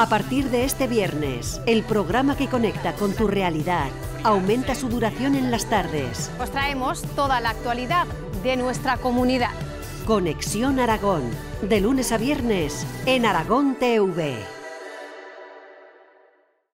A partir de este viernes, el programa que conecta con tu realidad aumenta su duración en las tardes. Os traemos toda la actualidad de nuestra comunidad. Conexión Aragón, de lunes a viernes en Aragón TV.